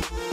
Bye.